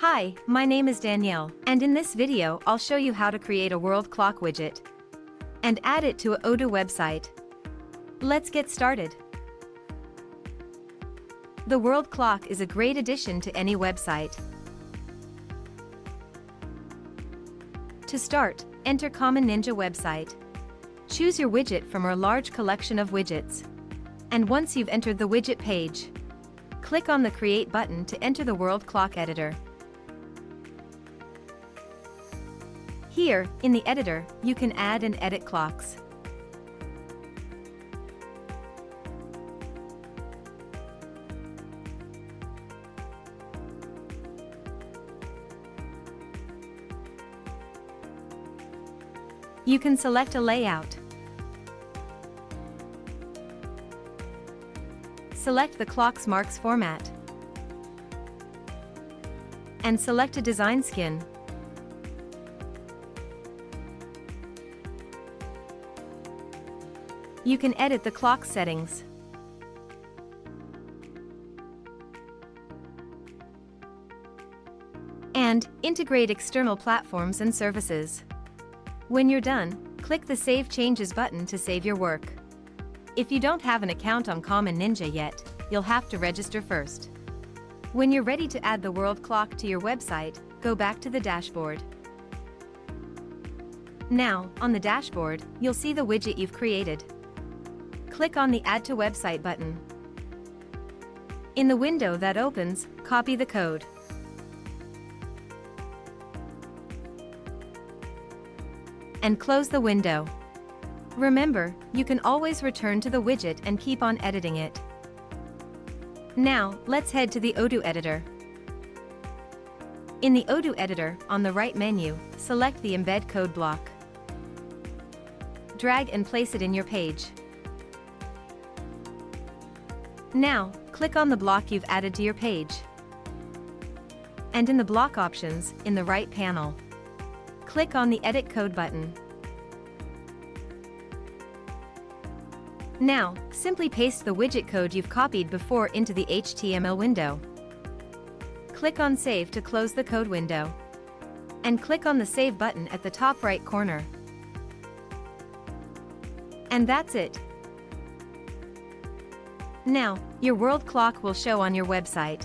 Hi, my name is Danielle, and in this video I'll show you how to create a world clock widget and add it to a Odoo website. Let's get started. The world clock is a great addition to any website. To start, enter Common Ninja website. Choose your widget from our large collection of widgets. And once you've entered the widget page, click on the Create button to enter the World Clock Editor. Here, in the editor, you can add and edit clocks. You can select a layout. Select the clock's marks format. And select a design skin. You can edit the clock settings. And integrate external platforms and services. When you're done, click the Save Changes button to save your work. If you don't have an account on Common Ninja yet, you'll have to register first. When you're ready to add the world clock to your website, go back to the dashboard. Now, on the dashboard, you'll see the widget you've created. Click on the Add to Website button. In the window that opens, copy the code. and close the window. Remember, you can always return to the widget and keep on editing it. Now, let's head to the Odoo editor. In the Odoo editor, on the right menu, select the Embed Code block. Drag and place it in your page. Now, click on the block you've added to your page. And in the block options, in the right panel, click on the Edit Code button. Now, simply paste the widget code you've copied before into the HTML window. Click on Save to close the code window. And click on the Save button at the top right corner. And that's it. Now, your world clock will show on your website.